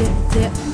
dip, dip.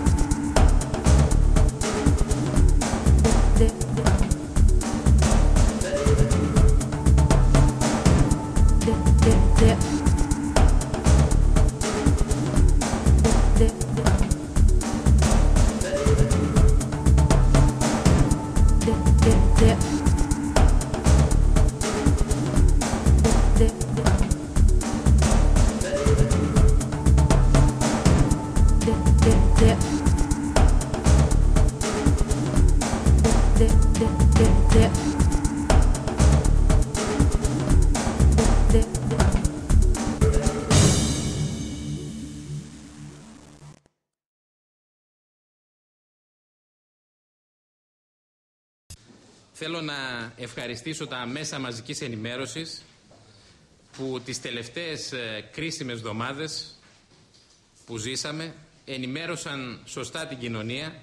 Θέλω να ευχαριστήσω τα μέσα μαζικής ενημέρωσης που τις τελευταίες ε, κρίσιμες εβδομάδες που ζήσαμε ενημέρωσαν σωστά την κοινωνία.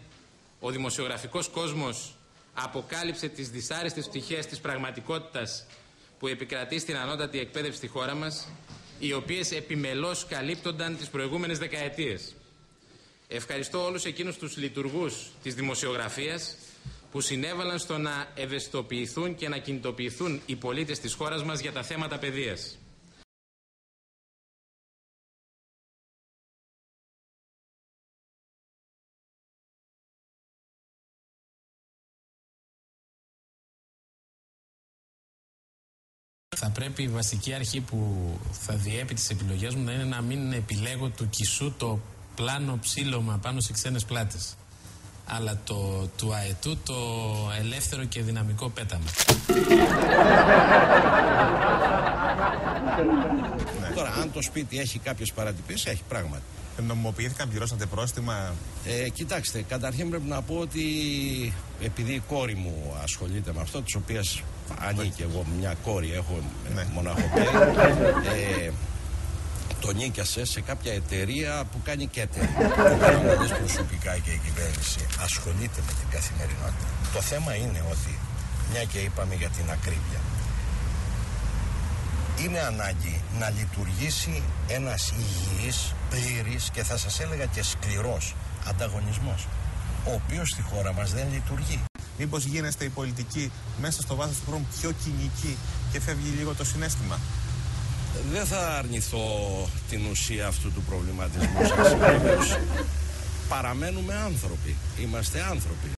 Ο δημοσιογραφικός κόσμος αποκάλυψε τις δυσάρεστες πτυχές της πραγματικότητας που επικρατεί στην ανώτατη εκπαίδευση στη χώρα μας, οι οποίες επιμελώς καλύπτονταν τις προηγούμενες δεκαετίες. Ευχαριστώ όλους εκείνους τους λειτουργούς της δημοσιογραφίας που συνέβαλαν στο να ευαισθητοποιηθούν και να κινητοποιηθούν οι πολίτες της χώρας μας για τα θέματα παιδείας. Θα πρέπει η βασική αρχή που θα διέπει τις επιλογές μου να είναι να μην επιλέγω του κισού το πλάνο ψήλωμα πάνω σε ξένες πλάτες αλλά το του αετού το ελεύθερο και δυναμικό πέταμα. Τώρα, αν το σπίτι έχει κάποιες παρατυπίες, έχει πράγματι. Νομιμοποιήθηκαν, πληρώσατε πρόστιμα. Ε, κοιτάξτε, καταρχήν πρέπει να πω ότι επειδή η κόρη μου ασχολείται με αυτό, της οποίας ανήκει εγώ μια κόρη, έχω ναι. μοναχοπέδι, ε, το νίκιασες σε κάποια εταιρεία που κάνει κέτερ. Το προσωπικά και η κυβέρνηση ασχολείται με την καθημερινότητα. Το θέμα είναι ότι, μια και είπαμε για την ακρίβεια, είναι ανάγκη να λειτουργήσει ένας υγιής, πλήρης και θα σας έλεγα και σκληρός ανταγωνισμός, ο οποίος στη χώρα μας δεν λειτουργεί. Μήπως γίνεστε η πολιτική μέσα στο βάθος του χρόνου πιο κοινική και φεύγει λίγο το συνέστημα; Δεν θα αρνηθώ την ουσία αυτού του προβληματισμού σας. Παραμένουμε άνθρωποι. Είμαστε άνθρωποι.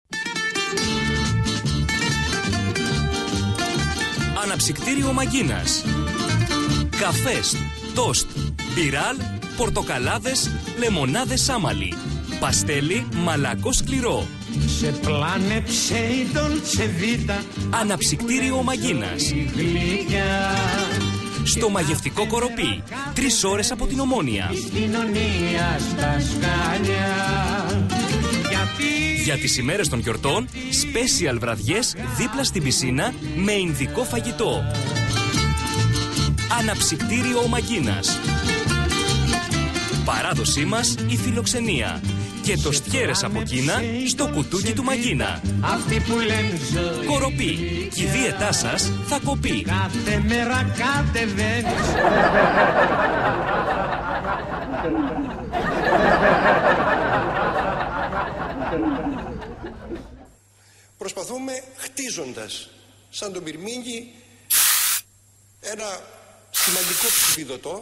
Αναψυκτήριο Μαγκίνας Καφές, τόστ, μπιράλ, πορτοκαλάδες, λεμονάδες σάμαλι Παστέλι μαλακό σκληρό Σε πλάνεψε η Ντολτσεβίτα Αναψυκτήριο Μαγκίνας στο μαγευτικό κοροπή. Τρεις ώρες από την Ομόνια. Για τις ημέρες των γιορτών, special βραδιές δίπλα στην πισίνα με ινδικό φαγητό. Αναψυκτήριο ο Μαγκίνας. Παράδοσή μας η φιλοξενία και το στιέρες από Κίνα στο κουτούκι του Μαγκίνα. Αυτοί που λένε ζωή Κοροπή, η δίαιτά σας θα κοπεί. Κάθε μέρα κατεβαίνεις Προσπαθούμε χτίζοντας σαν τον Πυρμήγκη ένα σημαντικό ψηφιδωτό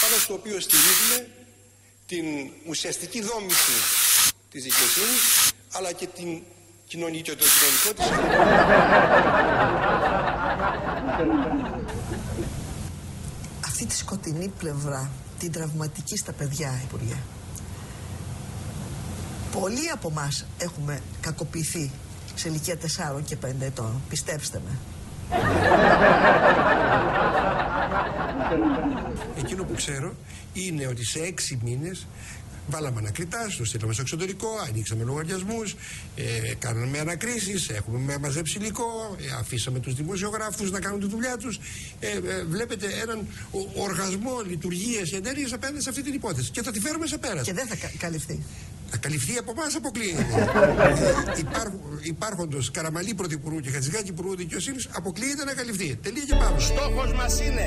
πάνω στο οποίο στηρίζουμε την ουσιαστική δόμηση της δικαιοσύνης, αλλά και την κοινωνική και το κοινωνικό της Αυτή τη σκοτεινή πλευρά, την τραυματική στα παιδιά, Υπουργέ. Πολλοί από εμάς έχουμε κακοποιηθεί σε ηλικία 4 και 5 ετών. Πιστέψτε με. Εκείνο που ξέρω είναι ότι σε έξι μήνες Βάλαμε ανακριτά, το στείλαμε στο εξωτερικό, ανοίξαμε λογαριασμούς, ε, κάναμε ανακρίσεις, έχουμε μαζέψει υλικό, ε, αφήσαμε τους δημοσιογράφους να κάνουν τη δουλειά τους. Ε, ε, βλέπετε έναν οργασμό λειτουργίας εταιρεία απέναντι σε αυτή την υπόθεση. Και θα τη φέρουμε σε πέρας. Και δεν θα καλυφθεί. Να καλυφθεί από εμάς αποκλείεται. ε, υπάρχον, υπάρχοντος Καραμαλή Πρωθυπουργού και Χατζηγάκη Υπουργού Δικαιοσύνης αποκλείεται να καλυφθεί. Τελεία και πάμε. Στόχος μας είναι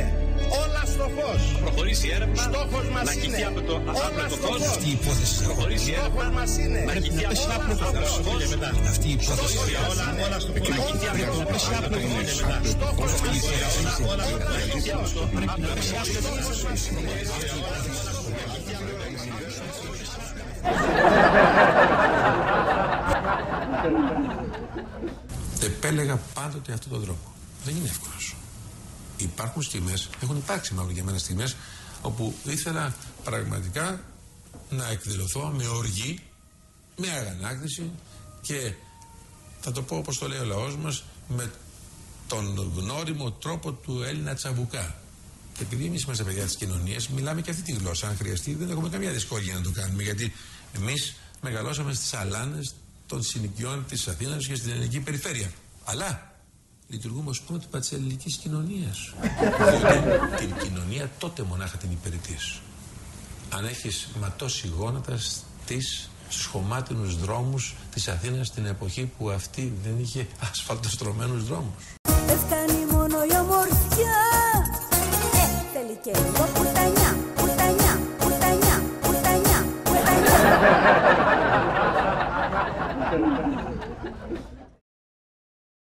όλα στο φως. Προχωρήσει η έρευνα. Στόχος μας να είναι κοιτεί από το όλα άπλωτο στο φως. φως. Αυτή η υπόθεση θα προχωρήσει η έρευνα. Στόχος μας είναι Να κοιτεί από το άπλωτο φως. Αυτή η υπόθεση για όλα, όλα στο φως. Να κοιτεί από το άπλωτο φως. Στόχος μας είναι όλα, όλα, να κοιτεί από το άπλωτο Επέλεγα πάντοτε αυτόν τον τρόπο. Δεν είναι εύκολο. Υπάρχουν στιγμές, έχουν υπάρξει μάλλον για μένα στιγμές, όπου ήθελα πραγματικά να εκδηλωθώ με οργή, με αγανάκτηση και θα το πω όπως το λέει ο λαός μας με τον γνώριμο τρόπο του Έλληνα τσαμπουκά. Και επειδή εμείς είμαστε παιδιά της κοινωνίας, μιλάμε και αυτή τη γλώσσα. Αν χρειαστεί, δεν έχουμε καμία δυσκολία να το κάνουμε. Γιατί εμείς μεγαλώσαμε στις αλάνες των συνοικιών της Αθήνας και στην ελληνική περιφέρεια. Αλλά λειτουργούμε ως πρότυπα της ελληνικής κοινωνίας. Διότι την κοινωνία τότε μονάχα την υπηρετείς. Αν έχεις ματώσει γόνατα στις στους χωμάτινους δρόμους της Αθήνας την εποχή που αυτή δεν είχε ασφαλτοστρωμένους δρόμους. Δεν φτάνει μόνο η ομορφιά Ε, θέλει και λίγο πουτανιά, πουτανιά, πουτανιά, πουτανιά, πουτανιά